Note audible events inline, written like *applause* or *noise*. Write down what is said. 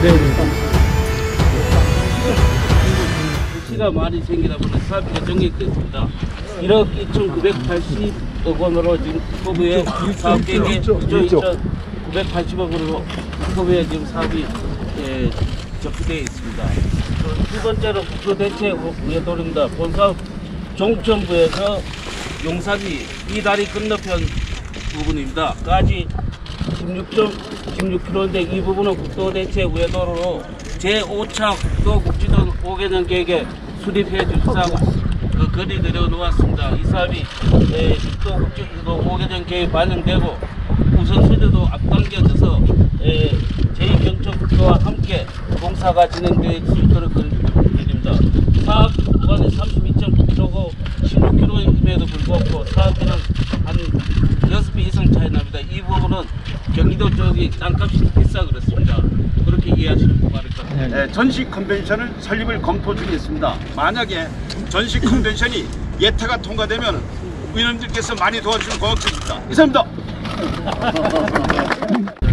네. 네. 도치가 많이 생기다 보니 사비가 정액됐습니다. 1억 2,980억 원으로 지금 후보에 사업비 2,980억으로 후보에 지금 사업이 예, 접수되어 있습니다. 두 번째로 국토대책 우회 돌입니다. 본사업 종천부에서 용산이 이달이 건너편 부분입니다. 까지 16.16km인데 이 부분은 국도 대체 우회도로로 제5차 국도 국지도 5개년 계획에 수립해 주시다고 그 건의 내려 놓았습니다. 이 사업이 에, 국도 국지도 5개년 계획에 반영되고 우선순위도 앞당겨져서 에, 제2경천국도와 함께 공사가 진행될 수 있도록 건드립니다. 사업 구간이 32.9km고 16km임에도 불구하고 사업비는 한 6배 이상 차이 부분은 경기도 쪽이 땅값이 비싸 그렇습니다. 그렇게 이해하시면 바랄 것 같습니다. 네, 전시 컨벤션을 설립을 검토 중에 있습니다. 만약에 전시 컨벤션이 예타가 통과되면 의원님들께서 많이 도와주시면 고맙겠습니다. 이상입니다. *laughs*